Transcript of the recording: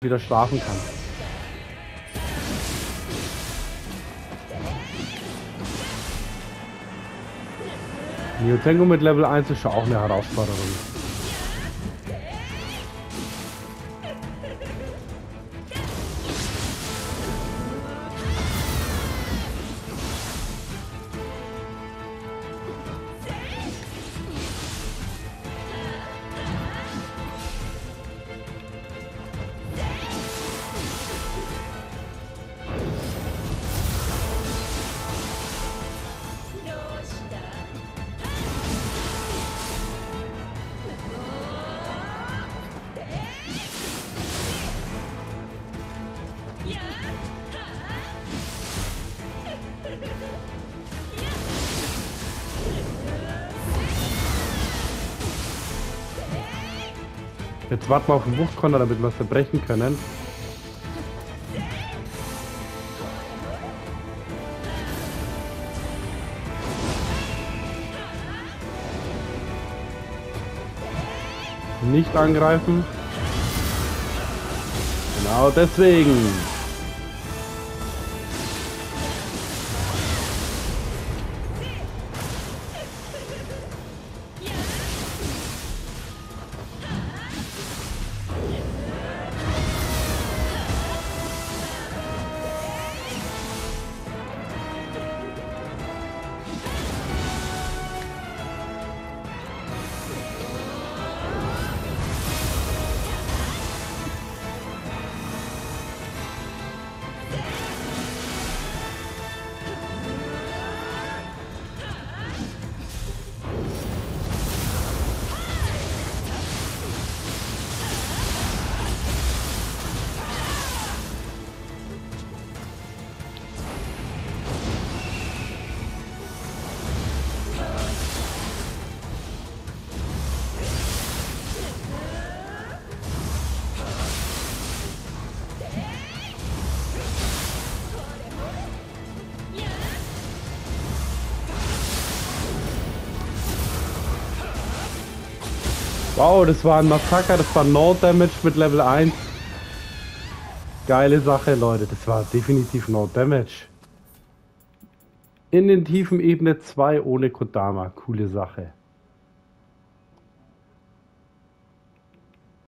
wieder schlafen kann. Neo mit Level 1 ist schon auch eine Herausforderung. Jetzt warten wir auf den Wuchtkonter, damit wir es verbrechen können. Nicht angreifen. Genau deswegen. Wow, das war ein Massaker, das war No Damage mit Level 1. Geile Sache, Leute, das war definitiv No Damage. In den tiefen Ebene 2 ohne Kodama, coole Sache.